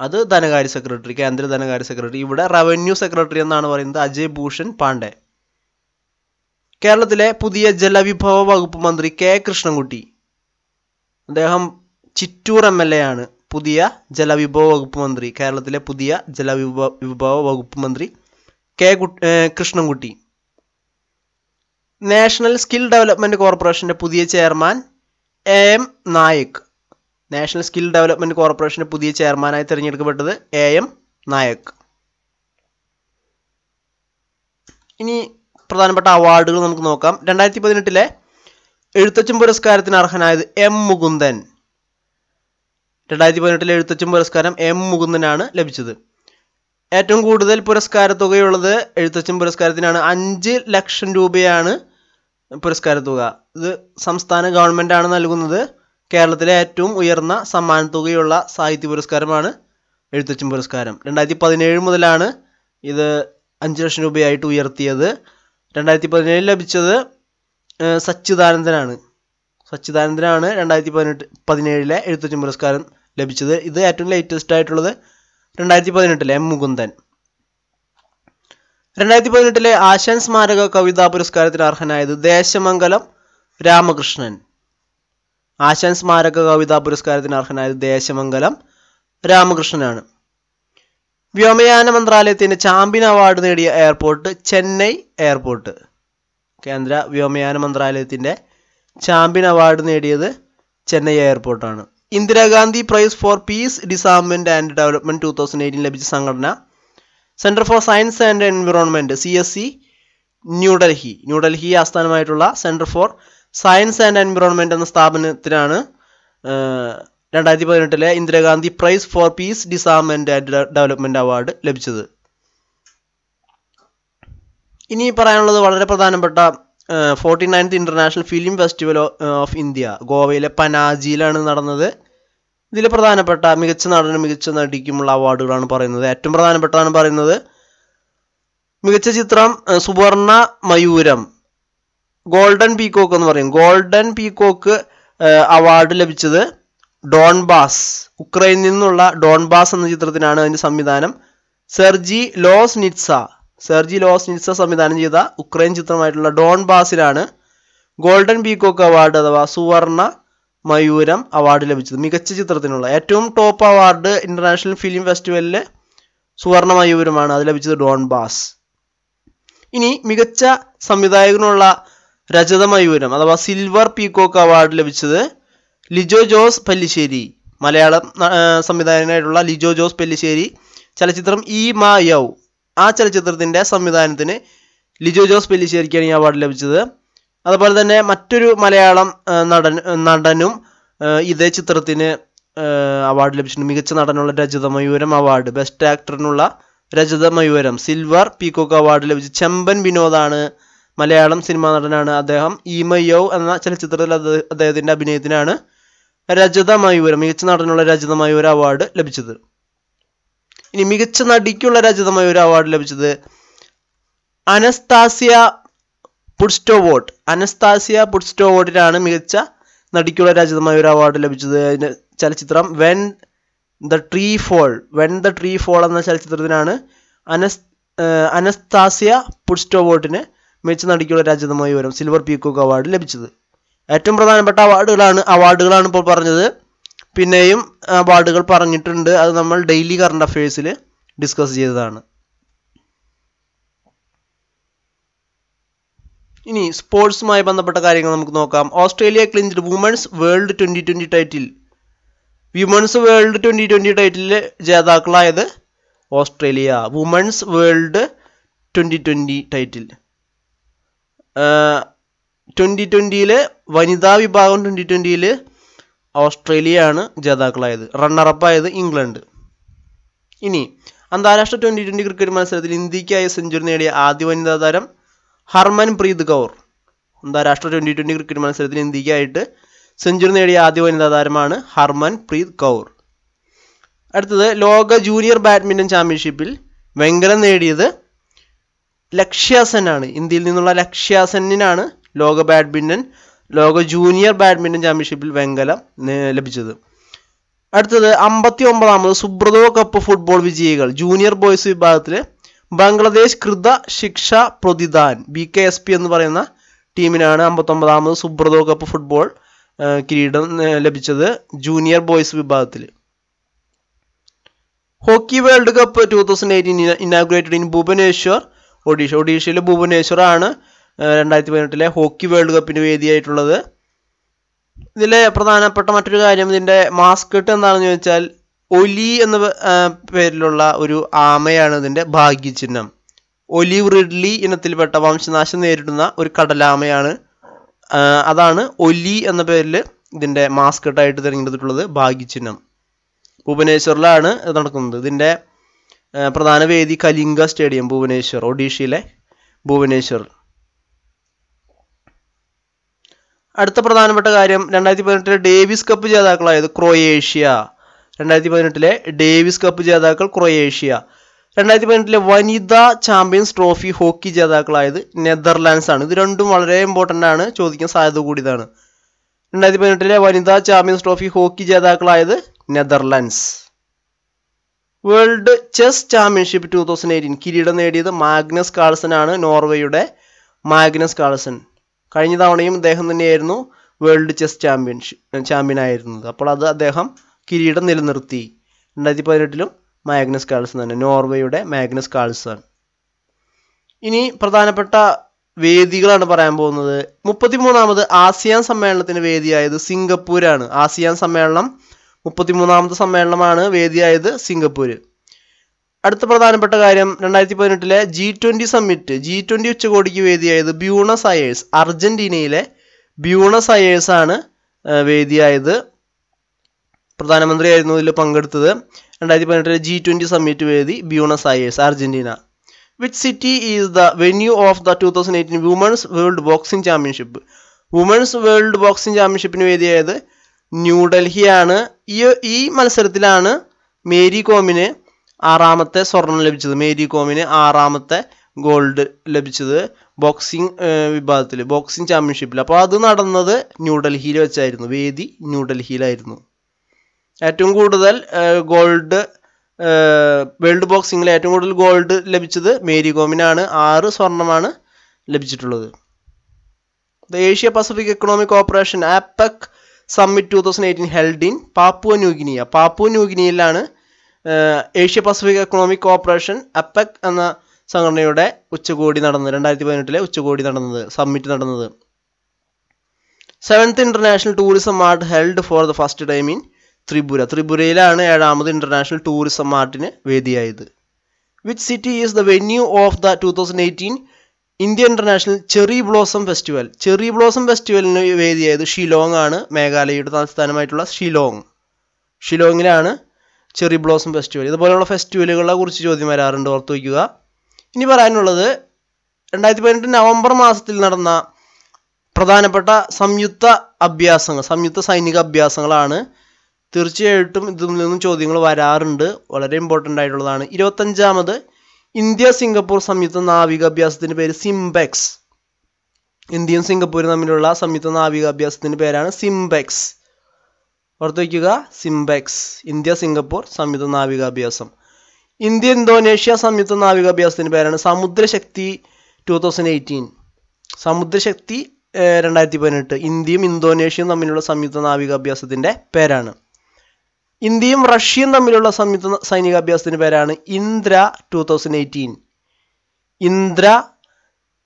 അത് ധനകാര്യ സെക്രട്ടറി കേന്ദ്ര ധനകാര്യ സെക്രട്ടറി ഇവിടെ റവന്യൂ സെക്രട്ടറി എന്നാണ് പറയുന്നത് അജയ് ഭൂഷൺ പാണ്ഡെ. കേരളത്തിലെ പുതിയ ജലവിഭവ വകുപ്പ് മന്ത്രി കെ കൃഷ്ണൻകുട്ടി. അദ്ദേഹം ചിറ്റൂർ എം എൽ എ ആണ് പുതിയ ജലവിഭവ വകുപ്പ് മന്ത്രി കേരളത്തിലെ പുതിയ ജലവിഭവ വിഭവ വകുപ്പ് മന്ത്രി K Krishnankutty. National skill development കോർപ്പറേഷന്റെ പുതിയ chairman A M Naik. National skill development കോർപ്പറേഷന്റെ പുതിയ ചെയർമാനായി തിരഞ്ഞെടുക്കപ്പെട്ടത് എ എം നായക്. ഇനി പ്രധാനപ്പെട്ട അവാർഡുകൾ നമുക്ക് നോക്കാം. രണ്ടായിരത്തി പതിനെട്ടിലെ എഴുത്തച്ഛൻ പുരസ്കാരത്തിന് അർഹനായത് എം മുകുന്ദൻ. രണ്ടായിരത്തി പതിനെട്ടിലെ എഴുത്തച്ഛൻ പുരസ്കാരം എം മുകുന്ദനാണ് ലഭിച്ചത്. ഏറ്റവും കൂടുതൽ പുരസ്കാര തുകയുള്ളത് എഴുത്തച്ഛൻ പുരസ്കാരത്തിനാണ്. അഞ്ച് ലക്ഷം രൂപയാണ് പുരസ്കാര തുക. ഇത് സംസ്ഥാന ഗവൺമെന്റ് ആണ് നൽകുന്നത്. കേരളത്തിലെ ഏറ്റവും ഉയർന്ന സമ്മാന തുകയുള്ള സാഹിത്യ പുരസ്കാരമാണ് എഴുത്തച്ഛൻ പുരസ്കാരം. രണ്ടായിരത്തി പതിനേഴ് മുതലാണ് ഇത് അഞ്ച് ലക്ഷം രൂപയായിട്ട് ഉയർത്തിയത്. രണ്ടായിരത്തി പതിനേഴിൽ ലഭിച്ചത് സച്ചിദാനന്ദനാണ്. സച്ചിദാനന്ദനാണ് രണ്ടായിരത്തി പതിനെട്ട് പതിനേഴിലെ എഴുത്തച്ഛൻ പുരസ്കാരം ലഭിച്ചത്. ഇത് ഏറ്റവും ലേറ്റസ്റ്റ് ആയിട്ടുള്ളത് രണ്ടായിരത്തി പതിനെട്ടിലെ എം മുകുന്ദൻ. രണ്ടായിരത്തി പതിനെട്ടിലെ ആശാൻ സ്മാരക കവിതാ പുരസ്കാരത്തിന് അർഹനായത് ദേശമംഗലം രാമകൃഷ്ണൻ. ആശാൻ സ്മാരക കവിതാ പുരസ്കാരത്തിന് അർഹനായത് ദേശമംഗലം രാമകൃഷ്ണനാണ്. വ്യോമയാന മന്ത്രാലയത്തിന്റെ ചാമ്പ്യൻ അവാർഡ് നേടിയ എയർപോർട്ട് ചെന്നൈ എയർപോർട്ട്. കേന്ദ്ര വ്യോമയാന മന്ത്രാലയത്തിന്റെ ചാമ്പ്യൻ അവാർഡ് നേടിയത് Chennai എയർപോർട്ടാണ്. Indira Gandhi prize for peace disarmament and development two thousand eighteen ലഭിച്ച സംഘടന. Centre for science and environment C S C New Delhi. New Delhi ആസ്ഥാനമായിട്ടുള്ള centre for science and environment എന്ന സ്ഥാപനത്തിനാണ് രണ്ടായിരത്തി പതിനെട്ടിലെ Indira Gandhi prize for peace disarmament and development award ലഭിച്ചത്. ഇനി പറയാനുള്ളത് വളരെ പ്രധാനപ്പെട്ട forty ninth international film festival of India ഗോവയിലെ പനാജിയിലാണ് നടന്നത്. ഇതിൽ പ്രധാനപ്പെട്ട മികച്ച നടനും മികച്ച നടിക്കുമുള്ള അവാർഡുകളാണ് പറയുന്നത്. ഏറ്റവും പ്രധാനപ്പെട്ടതാണ് പറയുന്നത് മികച്ച ചിത്രം സുവർണ മയൂരം ഗോൾഡൻ പീകോക്ക് എന്ന് പറയും. ഗോൾഡൻ പീകോക്ക് അവാർഡ് ലഭിച്ചത് ഡോൺബാസ് ഉക്രൈനിൽ നിന്നുള്ള ഡോൺബാസ് എന്ന ചിത്രത്തിനാണ് അതിന്റെ സംവിധാനം. സെർജി ലോസ് നിറ്റ്സ സെർജി ലോസ് നിറ്റ്സ സംവിധാനം ചെയ്ത ഉക്രൈൻ ചിത്രമായിട്ടുള്ള ഡോൺബാസിലാണ് ഗോൾഡൻ പീകോക്ക് അവാർഡ് അഥവാ സുവർണ മയൂരം അവാർഡ് ലഭിച്ചത്. മികച്ച ചിത്രത്തിനുള്ള. ഏറ്റവും ടോപ്പ് അവാർഡ് ഇന്റർനാഷണൽ ഫിലിം ഫെസ്റ്റിവലിലെ സുവർണ മയൂരമാണ് അത് ലഭിച്ചത് ഡോൺ ബാസ്. ഇനി മികച്ച സംവിധായകനുള്ള രജത മയൂരം അഥവാ സിൽവർ പീകോക്ക് അവാർഡ് ലഭിച്ചത് ലിജോ ജോസ് പല്ലിശ്ശേരി. മലയാളം സംവിധായകനായിട്ടുള്ള ലിജോ ജോസ് പല്ലിശ്ശേരി. ചലച്ചിത്രം ഇ മാ യൗ. ആ ചലച്ചിത്രത്തിന്റെ സംവിധാനത്തിന് ലിജോ ജോസ് പെല്ലിശ്ശേരിക്കാണ് ഈ അവാർഡ് ലഭിച്ചത്. അതുപോലെ തന്നെ മറ്റൊരു മലയാളം നടൻ നടനും ഇതേ ചിത്രത്തിന് അവാർഡ് ലഭിച്ചിട്ടുണ്ട്. മികച്ച നടനുള്ള രജത മയൂരം അവാർഡ് ബെസ്റ്റ് ആക്ടറിനുള്ള രജത മയൂരം സിൽവർ പീകോക്ക് അവാർഡ് ലഭിച്ചു ചെമ്പൻ വിനോദാണ് മലയാളം സിനിമാ നടനാണ് അദ്ദേഹം. ഈമയ്യോ എന്ന ചലച്ചിത്രത്തിൽ അദ്ദേഹത്തിന്റെ അഭിനയത്തിനാണ് രജത മയൂര മികച്ച നടനുള്ള രജത മയൂര അവാർഡ് ലഭിച്ചത്. ഇനി മികച്ച നടിക്കുള്ള രജത മയൂര അവാർഡ് ലഭിച്ചത് അനസ്താസിയ പുഡ്സ്റ്റോവോട്ട്. അനസ്താസിയ പുഡ്സ്റ്റോവോട്ടിനാണ് മികച്ച നടിക്കുള്ള രജത മയൂര അവാർഡ് ലഭിച്ചത്. അതിന്റെ ചലച്ചിത്രം when the tree fall when the tree fall എന്ന ചലച്ചിത്രത്തിനാണ് അനസ് അനസ്താസിയ പുഡ്സ്റ്റോവോട്ടിന് മികച്ച നടിക്കുള്ള രാജ്യതമായി വരും സിൽവർ പീക്കോക്ക് അവാർഡ് ലഭിച്ചത്. ഏറ്റവും പ്രധാനപ്പെട്ട അവാർഡുകളാണ് അവാർഡുകളാണ് ഇപ്പോൾ പറഞ്ഞത്. പിന്നെയും അവാർഡുകൾ പറഞ്ഞിട്ടുണ്ട്. അത് നമ്മൾ ഡെയിലി കറണ്ട് അഫയേഴ്സിൽ ഡിസ്കസ് ചെയ്തതാണ്. ഇനി സ്പോർട്സുമായി ബന്ധപ്പെട്ട കാര്യങ്ങൾ നമുക്ക് നോക്കാം. Australia clinch women's world twenty twenty title women's world twenty twenty title ജേതാക്കളായത് Australia. Women's world twenty twenty title twenty ട്വന്റിയിൽ വനിതാ വിഭാഗം ട്വന്റി ട്വന്റിയിൽ ഓസ്ട്രേലിയയാണ് ജേതാക്കളായത്. റണ്ണറപ്പായത് ഇംഗ്ലണ്ട്. ഇനി അന്താരാഷ്ട്ര ട്വന്റി ട്വന്റി ക്രിക്കറ്റ് മത്സരത്തിൽ ഇന്ത്യക്കായി സെഞ്ചുറി നേടിയ ആദ്യ വനിതാ താരം ഹർമൻ പ്രീത് കൗർ. അന്താരാഷ്ട്ര ട്വന്റി ട്വന്റി ക്രിക്കറ്റ് മത്സരത്തിൽ ഇന്ത്യക്കായിട്ട് സെഞ്ചുറി നേടിയ ആദ്യ വനിതാ താരമാണ് ഹർമൻ പ്രീത് കൗർ. അടുത്തത് ലോക ജൂനിയർ ബാഡ്മിന്റൺ ചാമ്പ്യൻഷിപ്പിൽ വെങ്കലം നേടിയത് ലക്ഷ്യാസനാണ്. ഇന്ത്യയിൽ നിന്നുള്ള ലക്ഷ്യാസനിനാണ് ലോക ബാഡ്മിന്റൺ ലോക ജൂനിയർ ബാഡ്മിന്റൺ ചാമ്പ്യൻഷിപ്പിൽ വെങ്കലം ലഭിച്ചത്. അടുത്തത് അമ്പത്തി ഒമ്പതാമത് സുബ്രതോ കപ്പ് ഫുട്ബോൾ വിജയികൾ. ജൂനിയർ ബോയ്സ് വിഭാഗത്തിൽ Bangladesh Krira Shiksha Pratidan B K S P എന്ന് പറയുന്ന ടീമിനാണ് അമ്പത്തൊമ്പതാമത് സുബ്രതോ കപ്പ് ഫുട്ബോൾ കിരീടം ലഭിച്ചത് ജൂനിയർ ബോയ്സ് വിഭാഗത്തിൽ hockey world cup two thousand eighteen inaugurated in Bhubaneswar Odisha ഒഡീഷയിലെ ഭുവനേശ്വർ ആണ് രണ്ടായിരത്തി പതിനെട്ടിലെ ഹോക്കി വേൾഡ് കപ്പിന് വേദിയായിട്ടുള്ളത്. ഇതിലെ പ്രധാനപ്പെട്ട മറ്റൊരു കാര്യം ഇതിന്റെ മാസ്കട്ട് എന്താണെന്ന് ചോദിച്ചാൽ ഒലി എന്ന പേരിലുള്ള ഒരു ആമയാണ് ഇതിന്റെ ഭാഗ്യചിഹ്നം. ഒലി റിഡ്ലി ഇനത്തിൽപ്പെട്ട വംശനാശം നേരിടുന്ന ഒരു കടലാമയാണ് അതാണ് ഒലി എന്ന പേരിൽ ഇതിന്റെ മാസ്കട്ടായിട്ട് തിരഞ്ഞെടുത്തിട്ടുള്ളത് ഭാഗ്യചിഹ്നം. ഭുവനേശ്വറിലാണ് ഇത് നടക്കുന്നത്. ഇതിന്റെ പ്രധാന വേദി കലിംഗ സ്റ്റേഡിയം ഭുവനേശ്വർ ഒഡീഷയിലെ ഭുവനേശ്വർ. അടുത്ത പ്രധാനപ്പെട്ട കാര്യം രണ്ടായിരത്തി പതിനെട്ടിലെ ഡേവിസ് കപ്പ് ജേതാക്കളായത് ക്രൊയേഷ്യ. രണ്ടായിരത്തി പതിനെട്ടിലെ ഡേവിസ് കപ്പ് ജേതാക്കൾ ക്രൊയേഷ്യ. രണ്ടായിരത്തി പതിനെട്ടിലെ വനിതാ ചാമ്പ്യൻസ് ട്രോഫി ഹോക്കി ജേതാക്കളായത് നെതർലാൻഡ്സ് ആണ്. ഇത് രണ്ടും വളരെ ഇമ്പോർട്ടന്റ് ആണ്. ചോദിക്കാൻ സാധ്യത കൂടിയതാണ്. രണ്ടായിരത്തി പതിനെട്ടിലെ വനിതാ champions trophy hockey ജേതാക്കളായത് Netherlands. World chess championship two thousand eighteen. കിരീടം നേടിയത് മാഗ്നസ് കാൾസൺ ആണ് നോർവേയുടെ മാഗ്നസ് കാൾസൺ. കഴിഞ്ഞ തവണയും അദ്ദേഹം തന്നെയായിരുന്നു വേൾഡ് ചെസ് ചാമ്പ്യൻഷിപ്പ് ചാമ്പ്യൻ ആയിരുന്നത് അപ്പോൾ അത് അദ്ദേഹം കിരീടം നിലനിർത്തി. രണ്ടായിരത്തി പതിനെട്ടിലും മാഗ്നസ് കാൾസൺ തന്നെ നോർവേയുടെ മാഗ്നസ് കാൾസൺ. ഇനി പ്രധാനപ്പെട്ട വേദികളാണ് പറയാൻ പോകുന്നത്. മുപ്പത്തിമൂന്നാമത് ആസിയാൻ സമ്മേളനത്തിന് വേദിയായത് സിംഗപ്പൂരാണ്. ആസിയാൻ സമ്മേളനം മുപ്പത്തിമൂന്നാമത് സമ്മേളനമാണ് വേദിയായത് സിംഗപ്പൂര്. അടുത്ത പ്രധാനപ്പെട്ട കാര്യം രണ്ടായിരത്തി പതിനെട്ടിലെ G twenty summit G twenty ഉച്ചകോടിക്ക് വേദിയായത് ബ്യൂണസ് അയേഴ്സ് അർജന്റീനയിലെ ബ്യൂണസ് അയേഴ്സ് ആണ് വേദിയായത്. പ്രധാനമന്ത്രിയായിരുന്നു ഇതിൽ പങ്കെടുത്തത്. രണ്ടായിരത്തി പതിനെട്ടിലെ ജി ട്വന്റി സമ്മിറ്റ് വേദി Buenos Aires Argentina. Which city is the venue of the two thousand eighteen women's world boxing championship women's world boxing ചാമ്പ്യൻഷിപ്പിന് വേദിയായത് ന്യൂഡൽഹിയാണ് ഈ ഈ മത്സരത്തിലാണ് മേരി കോമിന് ആറാമത്തെ സ്വർണം ലഭിച്ചത്. മേരി കോമിന് ആറാമത്തെ ഗോൾഡ് ലഭിച്ചത് ബോക്സിംഗ് വിഭാഗത്തിൽ ബോക്സിംഗ് ചാമ്പ്യൻഷിപ്പിൽ അപ്പോൾ അത് നടന്നത് ന്യൂഡൽഹിയിൽ വെച്ചായിരുന്നു. വേദി ന്യൂഡൽഹിയിലായിരുന്നു ഏറ്റവും കൂടുതൽ ഗോൾഡ് വേൾഡ് ബോക്സിംഗിൽ ഏറ്റവും കൂടുതൽ ഗോൾഡ് ലഭിച്ചത് മേരി കോമിനാണ്. ആറ് സ്വർണമാണ് ലഭിച്ചിട്ടുള്ളത്. The Asia Pacific economic operation APEC summit two thousand eighteen held in Papua New Guinea Papua ന്യൂഗിനിയയിലാണ് Asia Pacific economic cooperation APEC എന്ന സംഘടനയുടെ ഉച്ചകോടി നടന്നത്. രണ്ടായിരത്തി പതിനെട്ടിലെ ഉച്ചകോടി നടന്നത് സമ്മിറ്റ് നടന്നത്. Seventh international tourism mart held for the first time in Tripura ത്രിപുരയിലാണ് ഏഴാമത് ഇന്റർനാഷണൽ ടൂറിസം മാർട്ടിന് വേദിയായത്. Which city is the venue of the two thousand eighteen India international cherry blossom festival. Cherry blossom ഫെസ്റ്റിവലിന് വേദിയായത് ഷിലോങ് ആണ്. മേഘാലയയുടെ തലസ്ഥാനമായിട്ടുള്ള ഷിലോങ്. ഷിലോങ്ങിലാണ് cherry blossom festival. ഇതുപോലെയുള്ള ഫെസ്റ്റിവലുകളെ കുറിച്ച് ചോദ്യം വരാറുണ്ട് ഓർത്ത് വയ്ക്കുക. ഇനി പറയാനുള്ളത് രണ്ടായിരത്തി പതിനെട്ട് നവംബർ മാസത്തിൽ നടന്ന പ്രധാനപ്പെട്ട സംയുക്ത അഭ്യാസങ്ങൾ സംയുക്ത സൈനിക അഭ്യാസങ്ങളാണ് തീർച്ചയായിട്ടും ഇതിൽ നിന്നും ചോദ്യങ്ങൾ വരാറുണ്ട്. വളരെ ഇമ്പോർട്ടന്റ് ആയിട്ടുള്ളതാണ്. ഇരുപത്തഞ്ചാമത് ഇന്ത്യ സിംഗപ്പൂർ സംയുക്ത നാവികാഭ്യാസത്തിന്റെ പേര് സിംബെക്സ്. ഇന്ത്യയും സിംഗപ്പൂരും തമ്മിലുള്ള സംയുക്ത നാവികാഭ്യാസത്തിന്റെ പേരാണ് സിംബെക്സ്. ഓർത്ത് വയ്ക്കുക സിംബെക്സ്. ഇന്ത്യ സിംഗപ്പൂർ സംയുക്ത നാവികാഭ്യാസം. ഇന്ത്യ ഇന്തോനേഷ്യ സംയുക്ത നാവികാഭ്യാസത്തിന്റെ പേരാണ് Samudra Shakti two thousand eighteen Samudra Shakti രണ്ടായിരത്തി പതിനെട്ട്. ഇന്ത്യയും ഇന്തോനേഷ്യയും തമ്മിലുള്ള സംയുക്ത നാവികാഭ്യാസത്തിന്റെ പേരാണ്. ഇന്ത്യയും റഷ്യയും തമ്മിലുള്ള സംയുക്ത സൈനികാഭ്യാസത്തിന്റെ പേരാണ് Indra two thousand eighteen Indra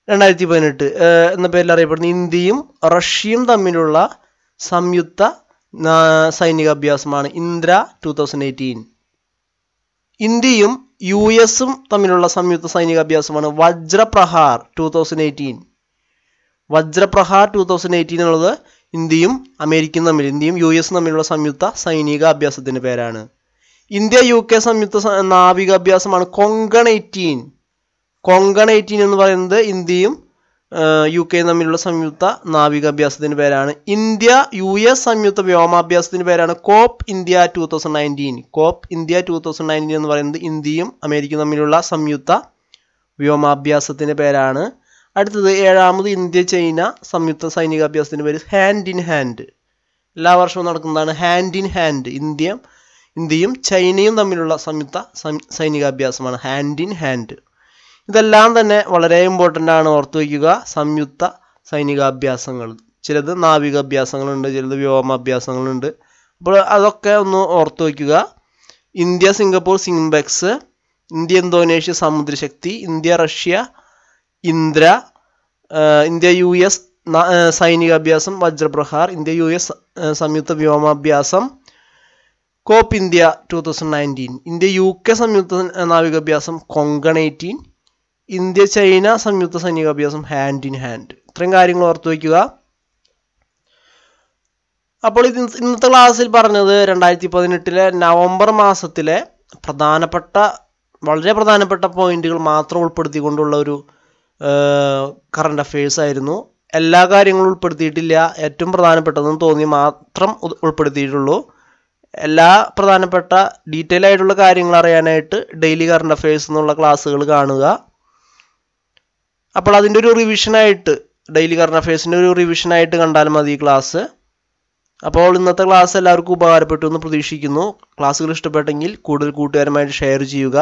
രണ്ടായിരത്തി പതിനെട്ട് എന്ന പേരിൽ അറിയപ്പെടുന്ന ഇന്ത്യയും റഷ്യയും തമ്മിലുള്ള സംയുക്ത സൈനികാഭ്യാസമാണ് ഇന്ദ്ര ടു തൗസൻഡ് എയ്റ്റീൻ ഇന്ത്യയും യു എസും തമ്മിലുള്ള സംയുക്ത സൈനികാഭ്യാസമാണ് Vajra Prahar two thousand eighteen Vajra Prahar two thousand eighteen എന്നുള്ളത് ഇന്ത്യയും അമേരിക്കയും തമ്മിൽ ഇന്ത്യയും യു എസും തമ്മിലുള്ള സംയുക്ത സൈനിക അഭ്യാസത്തിന്റെ പേരാണ്. ഇന്ത്യ യു കെ സംയുക്ത നാവിക അഭ്യാസമാണ്. കൊങ്കൺ എയ്റ്റീൻ. കൊങ്കൺ എയ്റ്റീൻ എന്ന് പറയുന്നത് ഇന്ത്യയും യു കെയും തമ്മിലുള്ള സംയുക്ത നാവിക അഭ്യാസത്തിന്റെ പേരാണ്. ഇന്ത്യ യു എസ് സംയുക്ത വ്യോമാഭ്യാസത്തിന്റെ പേരാണ്. Cope India two thousand nineteen. Cope India two thousand nineteen എന്ന് പറയുന്നത് ഇന്ത്യയും അമേരിക്കയും തമ്മിലുള്ള സംയുക്ത വ്യോമാഭ്യാസത്തിന്റെ പേരാണ്. അടുത്തത് ഏഴാമത് ഇന്ത്യ ചൈന സംയുക്ത സൈനികാഭ്യാസത്തിന്റെ പേര് ഹാൻഡ് ഇൻ ഹാൻഡ് എല്ലാ വർഷവും നടക്കുന്നതാണ് ഹാൻഡ് ഇൻ ഹാൻഡ് ഇന്ത്യ ഇന്ത്യയും ചൈനയും തമ്മിലുള്ള സംയുക്ത സൈനികാഭ്യാസമാണ് ഹാൻഡ് ഇൻ ഹാൻഡ് ഇതെല്ലാം തന്നെ വളരെ ഇമ്പോർട്ടന്റ് ആണ് ഓർത്തു വയ്ക്കുക. സംയുക്ത സൈനികാഭ്യാസങ്ങൾ ചിലത് നാവികാഭ്യാസങ്ങളുണ്ട് ചിലത് വ്യോമാഭ്യാസങ്ങളുണ്ട് അപ്പോൾ അതൊക്കെ ഒന്ന് ഓർത്തു വയ്ക്കുക. India Singapore SIMBEX India Indonesia Samudra Shakti India Russia Indra India U S സൈനികാഭ്യാസം Vajraprahar India U S സംയുക്ത വ്യോമാഭ്യാസം Cope India two thousand nineteen India U K സംയുക്ത നാവികാഭ്യാസം കൊങ്കൺ എയ്റ്റീൻ ഇന്ത്യ ചൈന സംയുക്ത സൈനികാഭ്യാസം ഹാൻഡ് ഇൻ ഹാൻഡ് ഇത്രയും കാര്യങ്ങൾ ഓർത്തു വയ്ക്കുക. അപ്പോൾ ഇത് ഇന്നത്തെ ക്ലാസ്സിൽ പറഞ്ഞത് രണ്ടായിരത്തി പതിനെട്ടിലെ നവംബർ മാസത്തിലെ പ്രധാനപ്പെട്ട വളരെ പ്രധാനപ്പെട്ട പോയിന്റുകൾ മാത്രം ഉൾപ്പെടുത്തിക്കൊണ്ടുള്ള ഒരു കറണ്ട് അഫയേഴ്സ് ആയിരുന്നു. എല്ലാ കാര്യങ്ങളും ഉൾപ്പെടുത്തിയിട്ടില്ല. ഏറ്റവും പ്രധാനപ്പെട്ടതെന്ന് തോന്നി മാത്രം ഉൾപ്പെടുത്തിയിട്ടുള്ളൂ. എല്ലാ പ്രധാനപ്പെട്ട ഡീറ്റെയിൽ ആയിട്ടുള്ള കാര്യങ്ങൾ അറിയാനായിട്ട് ഡെയിലി കറണ്ട് അഫയേഴ്സ് എന്നുള്ള ക്ലാസ്സുകൾ കാണുക. അപ്പോൾ അതിന്റെ ഒരു റിവിഷനായിട്ട് ഡെയിലി കറണ്ട് അഫയേഴ്സിന്റെ ഒരു റിവിഷനായിട്ട് കണ്ടാൽ മതി ഈ ക്ലാസ് അപ്പോൾ ഇന്നത്തെ ക്ലാസ് എല്ലാവർക്കും ഉപകാരപ്പെട്ടു എന്ന് പ്രതീക്ഷിക്കുന്നു. ക്ലാസ്സുകൾ ഇഷ്ടപ്പെട്ടെങ്കിൽ കൂടുതൽ കൂട്ടുകാരുമായിട്ട് ഷെയർ ചെയ്യുക.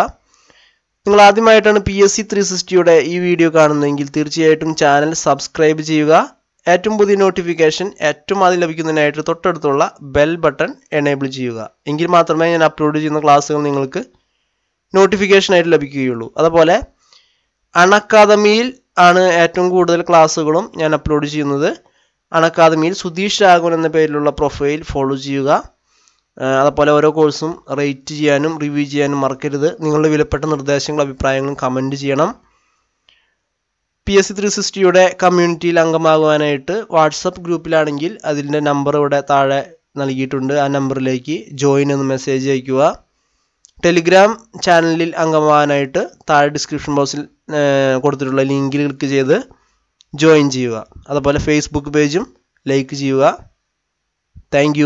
നിങ്ങൾ ആദ്യമായിട്ടാണ് പി എസ് സി ത്രീ സിക്സ്റ്റിയുടെ ഈ വീഡിയോ കാണുന്നതെങ്കിൽ തീർച്ചയായിട്ടും ചാനൽ സബ്സ്ക്രൈബ് ചെയ്യുക. ഏറ്റവും പുതിയ നോട്ടിഫിക്കേഷൻ ഏറ്റവും ആദ്യം ലഭിക്കുന്നതിനായിട്ട് തൊട്ടടുത്തുള്ള ബെൽ ബട്ടൺ എനേബിൾ ചെയ്യുക. എങ്കിൽ മാത്രമേ ഞാൻ അപ്ലോഡ് ചെയ്യുന്ന ക്ലാസ്സുകൾ നിങ്ങൾക്ക് നോട്ടിഫിക്കേഷനായിട്ട് ലഭിക്കുകയുള്ളൂ. അതുപോലെ അണക്കാദമിയിൽ ആണ് ഏറ്റവും കൂടുതൽ ക്ലാസ്സുകളും ഞാൻ അപ്ലോഡ് ചെയ്യുന്നത്. അണക്കാദമിയിൽ സുധീഷ് രാഘവൻ എന്ന പേരിലുള്ള പ്രൊഫൈൽ ഫോളോ ചെയ്യുക. അതുപോലെ ഓരോ കോഴ്സും റേറ്റ് ചെയ്യാനും റിവ്യൂ ചെയ്യാനും മറക്കരുത്. നിങ്ങളുടെ വിലപ്പെട്ട നിർദ്ദേശങ്ങളും അഭിപ്രായങ്ങളും കമന്റ് ചെയ്യണം. പി എസ് സി ത്രീ സിക്സ്റ്റിയുടെ കമ്മ്യൂണിറ്റിയിൽ അംഗമാകുവാനായിട്ട് വാട്സപ്പ് ഗ്രൂപ്പിലാണെങ്കിൽ അതിന്റെ നമ്പർ ഇവിടെ താഴെ നൽകിയിട്ടുണ്ട്. ആ നമ്പറിലേക്ക് ജോയിൻ എന്ന് മെസ്സേജ് അയയ്ക്കുക. ടെലിഗ്രാം ചാനലിൽ അംഗമാകാനായിട്ട് താഴെ ഡിസ്ക്രിപ്ഷൻ ബോക്സിൽ കൊടുത്തിട്ടുള്ള ലിങ്കിൽ ക്ലിക്ക് ചെയ്ത് ജോയിൻ ചെയ്യുക. അതുപോലെ ഫേസ്ബുക്ക് പേജും ലൈക്ക് ചെയ്യുക. താങ്ക്